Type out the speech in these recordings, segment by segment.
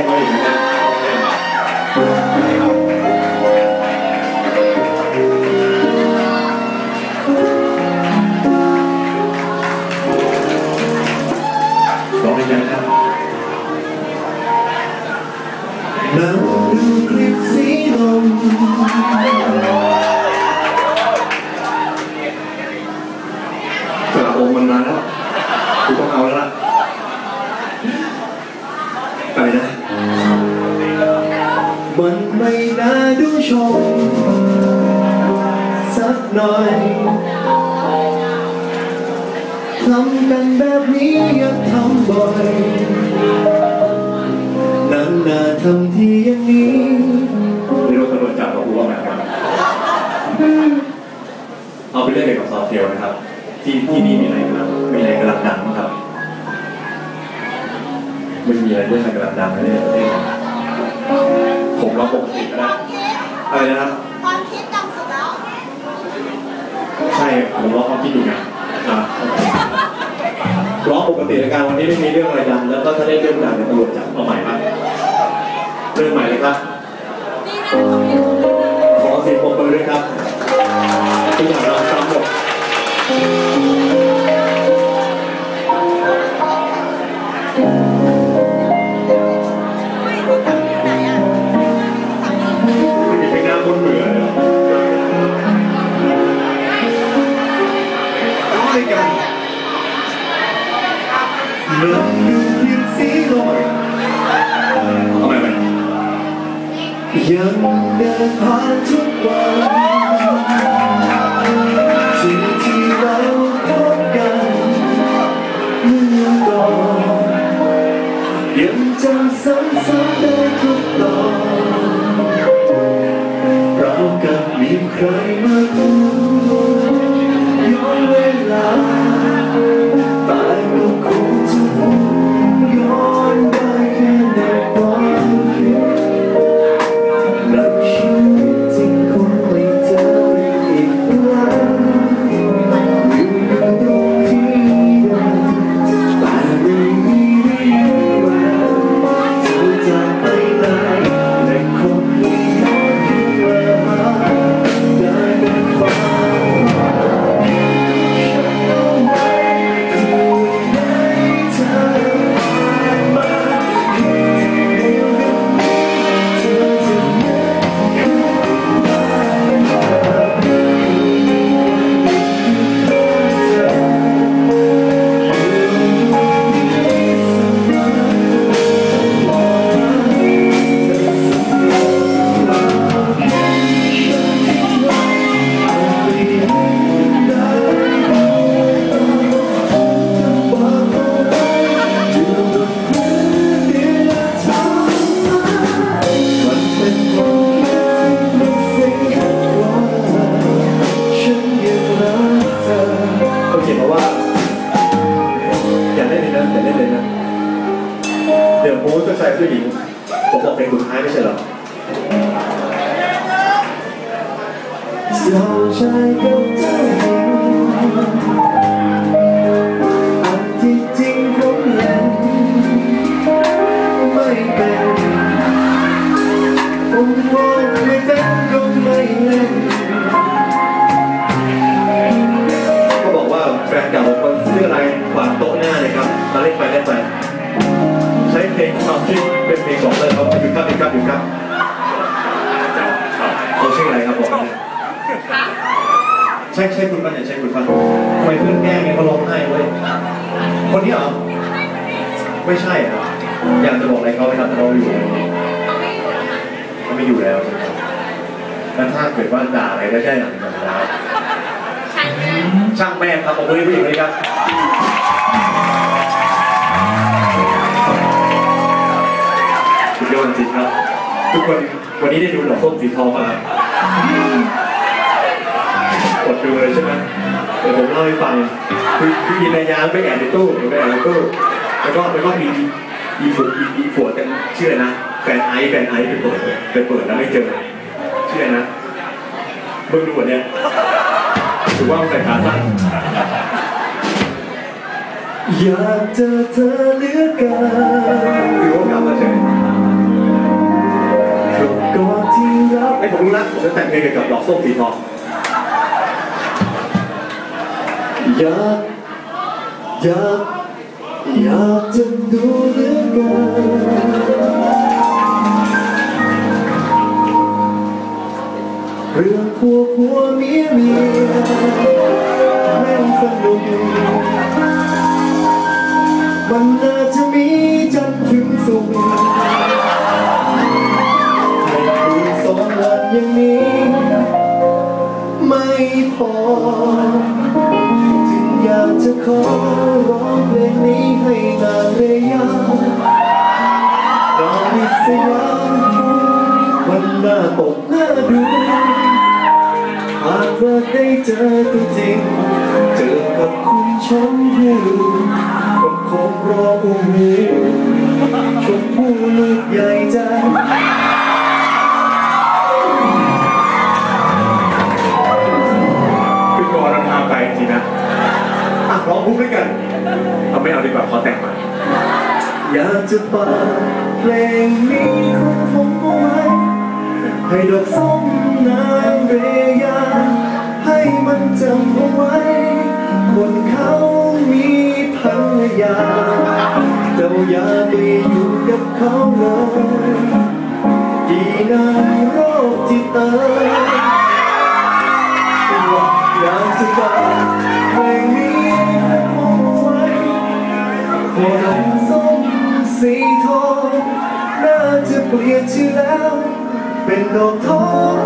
ね無。 ชม สักหน่อยทำกันแบบนี้อย่าทำบ่อยนานนาทำที่อย่างนี้ไม่รู้ตำรวจจับกับกูว่าไงวะเอาไปเรื่องเกี่ยวกับซอฟเทลนะครับ ที่ที่นี่มีอะไรครับมีอะไรกำลังดังครับไมันมีอะไรเรื่องอะไรกำลังดังในประเทศผมร้องปกติก็ได้ อะไรนะครับความคิดดังสุดแล้วใช่ผมร้องความคิดอยู่ไงอะร้องปกติในการวันนี้ไม่มีเรื่องอะไรดังแล้วก็ถ้าได้เรื่องดังเนี่ยตำรวจจับเอาใหม่ครับเรื่องใหม่เลยครับขอเสียงปรบมือด้วยครับทุกอย่างเราซ้ำหมด ยังเดินผ่านทุกวันที่ที่เราพบกันเมื่อก่อนยังจำซ้ำๆได้ทุกตอนเรากับมีใครมาพูด เจ้าช คุณปัญญาใช่คุณปัญญาทำไมเพื่อนแกล้งเนี่ยเขาร้องไห้เว้ย คนนี้เหรอ ไม่ใช่ครับอยากจะบอกอะไรเขาไหมครับแต่เขาไม่อยู่แล้วเขาไม่อยู่แล้วใช่ไหมแล้วถ้าเกิดว่าด่าอะไรก็ได้หลังจากนั้นแล้วช่างแม่งครับผมไม่ได้ผู้หญิงเลยครับสุดยอดจริงครับ ทุกคนวันนี้ได้ดูดอกส้มสีทองมา อดดูเลยใช่ไหมเดี๋ยวผมเล่าให้ฟังคือคือยินายาไปแอบในตู้ไปแอบในตู้แล้วก็แล้วก็มีอีฝุอีอีฝวดกันชื่ออะไรนะแฟนไอซ์แฟนไอซ์ไปเปิดไปเปิดแล้วไม่เจอชื่ออะไรนะเบิ่งดูอันเนี้ยถือว่ามันใส่ขาสั้นอยากเจอเธอเหลือเกินถือว่ากลับมาเฉยครบก่อนที่รักไอ้ผมรู้นะผมจะแต่งเพลงเกี่ยวกับดอกส้มสีทอง อยากอยากอยากจะดูเหลือเกินเรื่องผัวผัวเมียเมียแม่งสนุกมันน่าจะมีจันถึงสุขให้คุณสอนหลักอย่างนี้ ไม่พอ อยากจะขอร้องเพลงนี้ให้นางเรยาดาวนิสยามวันหน้าตกหน้าดูหากว่าได้เจอตัวจริงเจอกับคุณชม แต่งมาอยากจะฝากเพลงนี้ของผมเอาไว้ให้ดอกส้มนางเรยาให้มันจำเอาไว้ คนเขามีภรรยาเจ้าอย่าไปอยู่กับเขาเลยดีนางโรคจิตเตอ เปลี่ยนชื่อแล้ว เป็นดอกทอง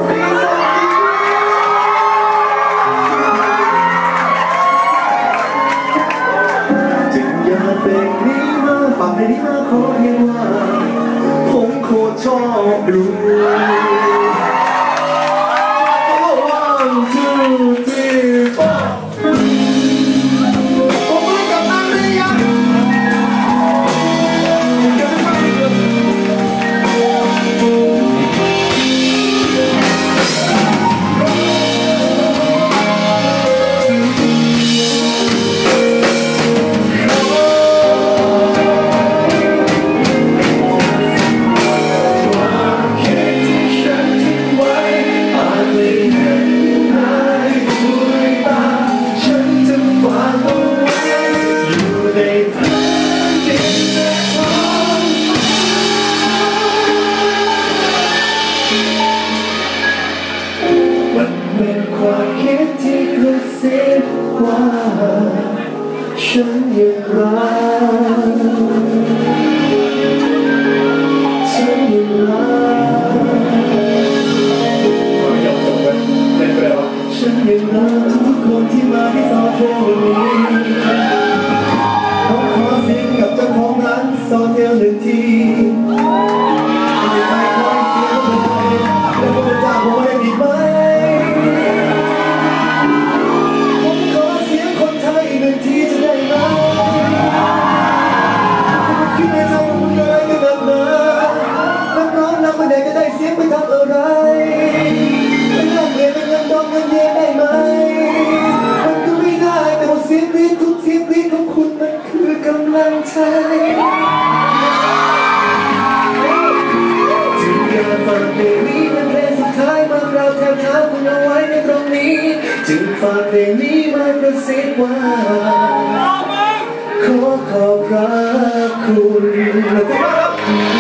จึงฝากเพลงนี้มากระซิบว่าขอขอบพระคุณ